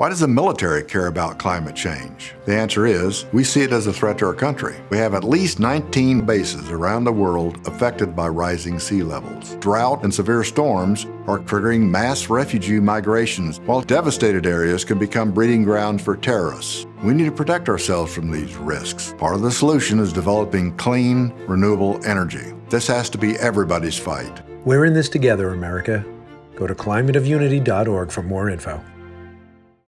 Why does the military care about climate change? The answer is we see it as a threat to our country. We have at least 19 bases around the world affected by rising sea levels. Drought and severe storms are triggering mass refugee migrations, while devastated areas can become breeding grounds for terrorists. We need to protect ourselves from these risks. Part of the solution is developing clean, renewable energy. This has to be everybody's fight. We're in this together, America. Go to climateofunity.org for more info.